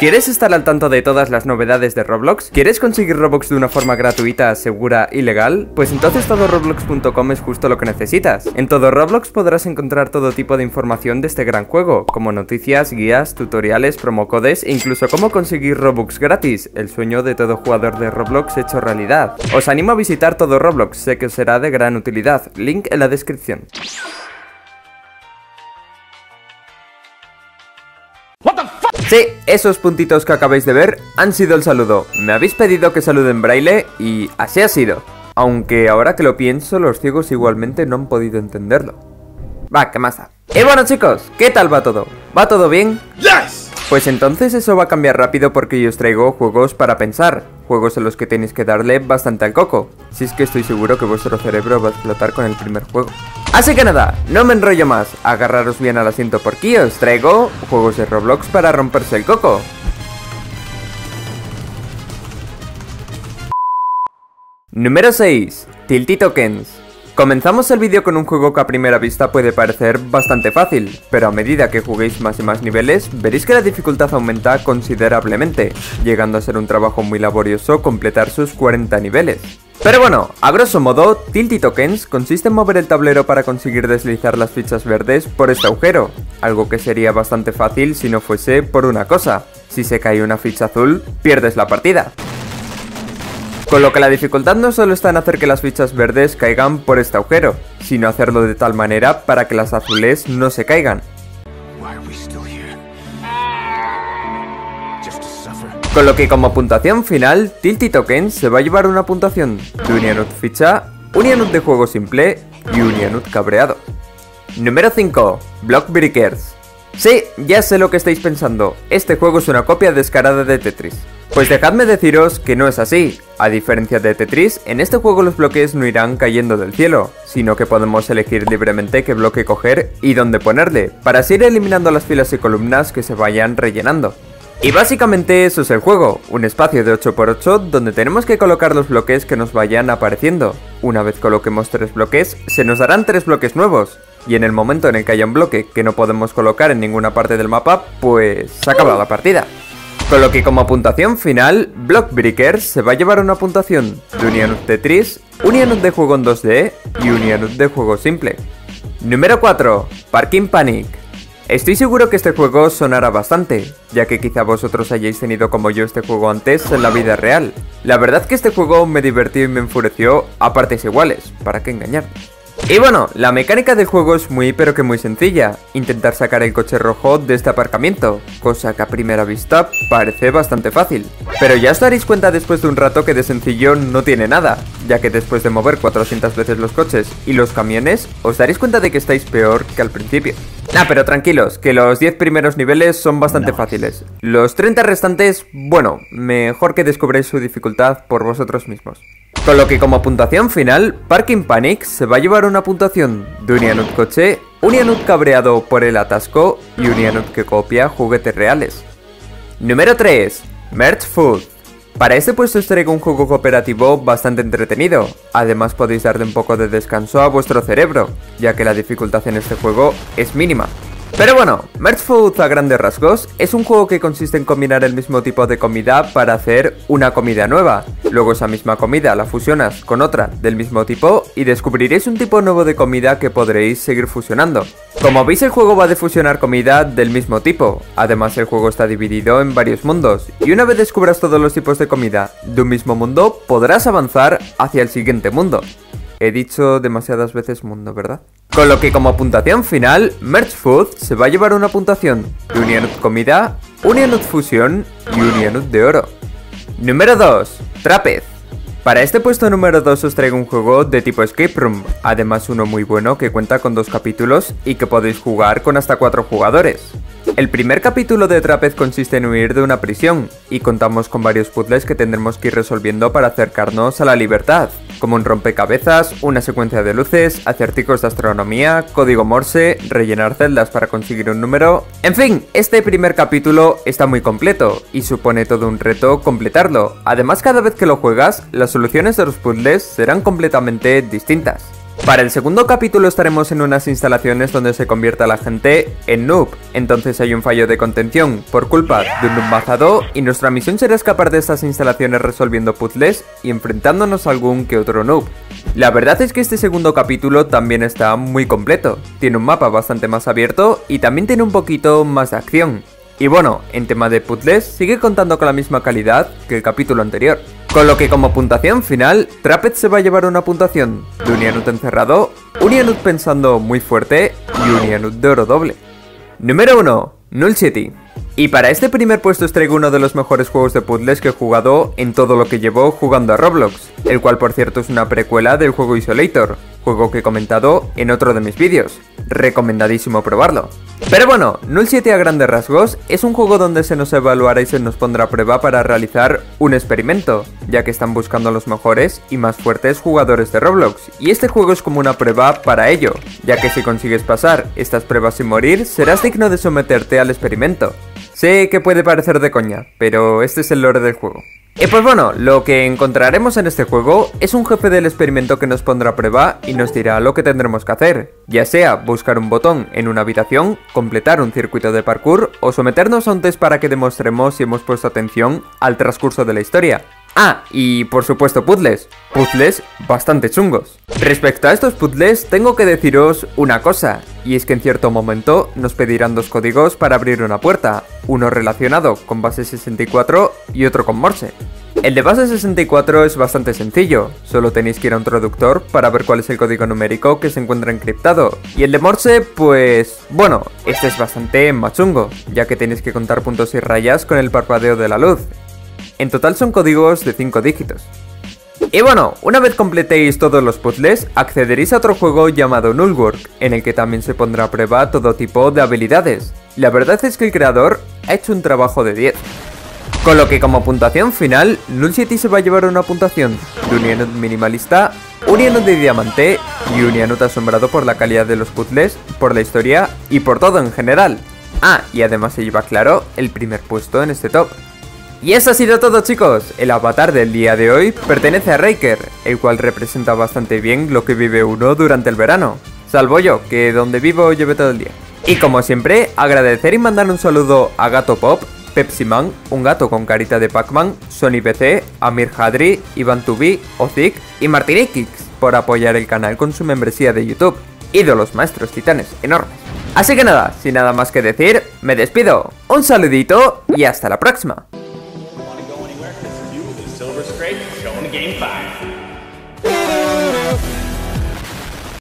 ¿Quieres estar al tanto de todas las novedades de Roblox? ¿Quieres conseguir Robux de una forma gratuita, segura y legal? Pues entonces todoroblox.com es justo lo que necesitas. En todo Roblox podrás encontrar todo tipo de información de este gran juego, como noticias, guías, tutoriales, promocodes e incluso cómo conseguir Robux gratis, el sueño de todo jugador de Roblox hecho realidad. Os animo a visitar todo Roblox, sé que os será de gran utilidad, link en la descripción. Sí, esos puntitos que acabáis de ver han sido el saludo. Me habéis pedido que salude en braille y así ha sido. Aunque ahora que lo pienso, los ciegos igualmente no han podido entenderlo. Va, ¿qué más da? Y bueno chicos, ¿qué tal va todo? ¿Va todo bien? Yes! Pues entonces eso va a cambiar rápido porque yo os traigo juegos para pensar, juegos en los que tenéis que darle bastante al coco, si es que estoy seguro que vuestro cerebro va a explotar con el primer juego. Así que nada, no me enrollo más, agarraros bien al asiento porque os traigo juegos de Roblox para romperse el coco. Número 6. Tilty Tokens. Comenzamos el vídeo con un juego que a primera vista puede parecer bastante fácil, pero a medida que juguéis más y más niveles, veréis que la dificultad aumenta considerablemente, llegando a ser un trabajo muy laborioso completar sus 40 niveles. Pero bueno, a grosso modo, Tilty Tokens consiste en mover el tablero para conseguir deslizar las fichas verdes por este agujero, algo que sería bastante fácil si no fuese por una cosa, si se cae una ficha azul, pierdes la partida. Con lo que la dificultad no solo está en hacer que las fichas verdes caigan por este agujero, sino hacerlo de tal manera para que las azules no se caigan. Con lo que como puntuación final, Tilty Token se va a llevar una puntuación de Unianut ficha, Unianut de juego simple y Unianut cabreado. Número 5. Block Breakers. Sí, ya sé lo que estáis pensando, este juego es una copia descarada de Tetris. Pues dejadme deciros que no es así. A diferencia de Tetris, en este juego los bloques no irán cayendo del cielo, sino que podemos elegir libremente qué bloque coger y dónde ponerle, para así ir eliminando las filas y columnas que se vayan rellenando. Y básicamente eso es el juego, un espacio de 8x8 donde tenemos que colocar los bloques que nos vayan apareciendo. Una vez coloquemos tres bloques, se nos darán tres bloques nuevos, y en el momento en el que haya un bloque que no podemos colocar en ninguna parte del mapa, pues se acaba la partida. Con lo que como puntuación final, Block Breakers se va a llevar una puntuación de Unianut Tetris, Unianut de juego en 2D y Unianut de juego simple. Número 4. Parking Panic. Estoy seguro que este juego sonará bastante, ya que quizá vosotros hayáis tenido como yo este juego antes en la vida real. La verdad que este juego me divertió y me enfureció a partes iguales, ¿para qué engañarnos? Y bueno, la mecánica del juego es muy pero que muy sencilla, intentar sacar el coche rojo de este aparcamiento, cosa que a primera vista parece bastante fácil. Pero ya os daréis cuenta después de un rato que de sencillo no tiene nada, ya que después de mover 400 veces los coches y los camiones, os daréis cuenta de que estáis peor que al principio. Nah, pero tranquilos, que los 10 primeros niveles son bastante fáciles. Los 30 restantes, bueno, mejor que descubréis su dificultad por vosotros mismos. Con lo que como puntuación final, Parking Panic se va a llevar una puntuación de Unianut Coche, Unianut cabreado por el atasco y Unianut que copia juguetes reales. Número 3. Merch Food. Para este puesto os traigo un juego cooperativo bastante entretenido, además podéis darle un poco de descanso a vuestro cerebro, ya que la dificultad en este juego es mínima. Pero bueno, Merch Food a grandes rasgos es un juego que consiste en combinar el mismo tipo de comida para hacer una comida nueva. Luego esa misma comida la fusionas con otra del mismo tipo y descubriréis un tipo nuevo de comida que podréis seguir fusionando. Como veis el juego va de fusionar comida del mismo tipo, además el juego está dividido en varios mundos y una vez descubras todos los tipos de comida de un mismo mundo podrás avanzar hacia el siguiente mundo. He dicho demasiadas veces mundo, ¿verdad? Con lo que como puntuación final, Merch Food se va a llevar una puntuación de Unianut Comida, Unianut Fusión y Unianut de Oro. Número 2. Trapez. Para este puesto número 2 os traigo un juego de tipo Escape Room, además uno muy bueno que cuenta con dos capítulos y que podéis jugar con hasta 4 jugadores. El primer capítulo de Trapez consiste en huir de una prisión, y contamos con varios puzzles que tendremos que ir resolviendo para acercarnos a la libertad, como un rompecabezas, una secuencia de luces, acerticos de astronomía, código morse, rellenar celdas para conseguir un número... En fin, este primer capítulo está muy completo, y supone todo un reto completarlo. Además, cada vez que lo juegas, las soluciones de los puzzles serán completamente distintas. Para el segundo capítulo estaremos en unas instalaciones donde se convierta la gente en noob, entonces hay un fallo de contención por culpa de un noob y nuestra misión será escapar de estas instalaciones resolviendo puzzles y enfrentándonos a algún que otro noob. La verdad es que este segundo capítulo también está muy completo, tiene un mapa bastante más abierto y también tiene un poquito más de acción. Y bueno, en tema de puzzles sigue contando con la misma calidad que el capítulo anterior. Con lo que como puntuación final, Trapez se va a llevar una puntuación de Unianut encerrado, Unianut pensando muy fuerte y Unianut de oro doble. Número 1. Null City. Y para este primer puesto os traigo uno de los mejores juegos de puzzles que he jugado en todo lo que llevo jugando a Roblox, el cual por cierto es una precuela del juego Isolator, juego que he comentado en otro de mis vídeos. Recomendadísimo probarlo. Pero bueno, Null 7 a grandes rasgos es un juego donde se nos evaluará y se nos pondrá a prueba para realizar un experimento, ya que están buscando los mejores y más fuertes jugadores de Roblox, y este juego es como una prueba para ello, ya que si consigues pasar estas pruebas sin morir, serás digno de someterte al experimento. Sé que puede parecer de coña, pero este es el lore del juego. Y pues bueno, lo que encontraremos en este juego es un jefe del experimento que nos pondrá a prueba y nos dirá lo que tendremos que hacer, ya sea buscar un botón en una habitación, completar un circuito de parkour o someternos a un test para que demostremos si hemos puesto atención al transcurso de la historia. Ah, y por supuesto puzzles. Puzzles bastante chungos. Respecto a estos puzzles, tengo que deciros una cosa, y es que en cierto momento nos pedirán dos códigos para abrir una puerta, uno relacionado con base 64 y otro con Morse. El de base 64 es bastante sencillo, solo tenéis que ir a un traductor para ver cuál es el código numérico que se encuentra encriptado. Y el de Morse, pues... bueno, este es bastante machungo, ya que tenéis que contar puntos y rayas con el parpadeo de la luz, en total son códigos de 5 dígitos. Y bueno, una vez completéis todos los puzzles, accederéis a otro juego llamado Nullwork, en el que también se pondrá a prueba todo tipo de habilidades. La verdad es que el creador ha hecho un trabajo de 10. Con lo que como puntuación final, Null City se va a llevar una puntuación de Unianut minimalista, Unianut de diamante y Unianut asombrado por la calidad de los puzzles, por la historia y por todo en general. Ah, y además se lleva claro el primer puesto en este top. Y eso ha sido todo chicos, el avatar del día de hoy pertenece a Raker, el cual representa bastante bien lo que vive uno durante el verano, salvo yo, que donde vivo lleve todo el día. Y como siempre, agradecer y mandar un saludo a Gato Pop, Pepsi Man, un gato con carita de Pac-Man, Sony PC, Amir Hadri, Ivan Tubi, Ozik y Martinikix por apoyar el canal con su membresía de YouTube. Ídolos maestros titanes enormes. Así que nada, sin nada más que decir, me despido. Un saludito y hasta la próxima.